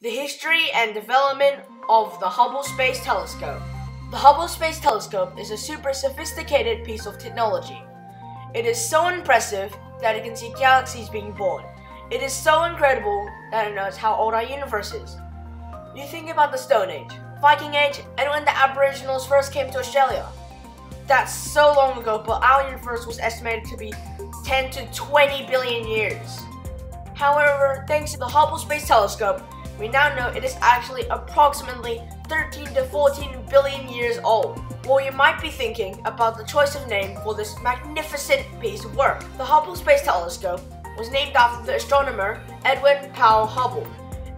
The history and development of the Hubble Space Telescope. The Hubble Space Telescope is a super sophisticated piece of technology. It is so impressive that it can see galaxies being born. It is so incredible that it knows how old our universe is. You think about the Stone Age, Viking Age, and when the Aboriginals first came to Australia. That's so long ago, but our universe was estimated to be 10 to 20 billion years. However, thanks to the Hubble Space Telescope, we now know it is actually approximately 13 to 14 billion years old. Well, you might be thinking about the choice of name for this magnificent piece of work. The Hubble Space Telescope was named after the astronomer Edwin Powell Hubble,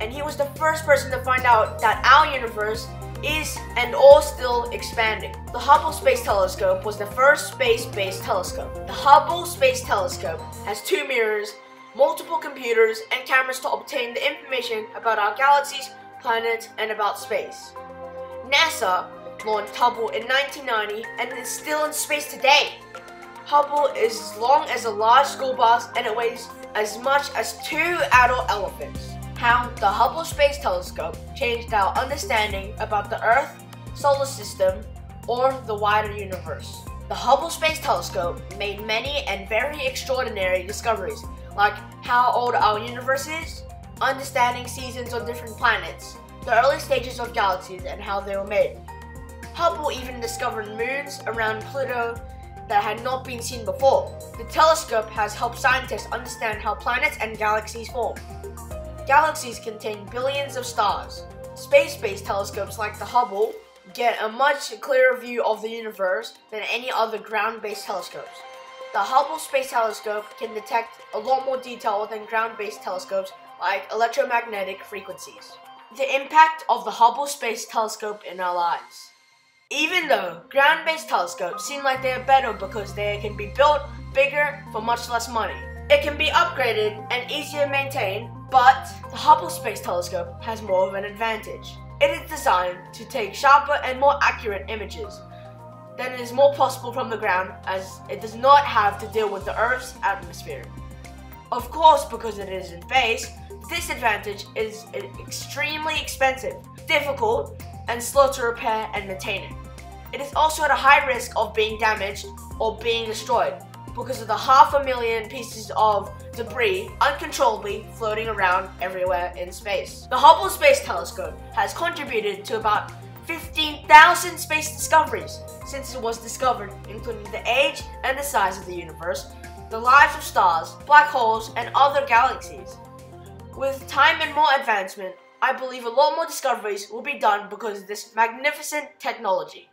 and he was the first person to find out that our universe is and all still expanding. The Hubble Space Telescope was the first space-based telescope. The Hubble Space Telescope has two mirrors multiple computers, and cameras to obtain the information about our galaxies, planets, and about space. NASA launched Hubble in 1990 and is still in space today. Hubble is as long as a large school bus and it weighs as much as two adult elephants. How the Hubble Space Telescope changed our understanding about the Earth, solar system, or the wider universe. The Hubble Space Telescope made many and very extraordinary discoveries like how old our universe is, understanding seasons on different planets, the early stages of galaxies, and how they were made. Hubble even discovered moons around Pluto that had not been seen before. The telescope has helped scientists understand how planets and galaxies form. Galaxies contain billions of stars. Space-based telescopes like the Hubble get a much clearer view of the universe than any other ground-based telescopes. The Hubble Space Telescope can detect a lot more detail than ground-based telescopes like electromagnetic frequencies. The impact of the Hubble Space Telescope in our lives. Even though ground-based telescopes seem like they are better because they can be built bigger for much less money. It can be upgraded and easier to maintain, but the Hubble Space Telescope has more of an advantage. It is designed to take sharper and more accurate images, then it is more possible from the ground as it does not have to deal with the Earth's atmosphere. Of course, because it is in space, this advantage is extremely expensive, difficult, and slow to repair and maintain it. It is also at a high risk of being damaged or being destroyed because of the half a million pieces of debris uncontrollably floating around everywhere in space. The Hubble Space Telescope has contributed to about 15,000 space discoveries since it was discovered, including the age and the size of the universe, the lives of stars, black holes, and other galaxies. With time and more advancement, I believe a lot more discoveries will be done because of this magnificent technology.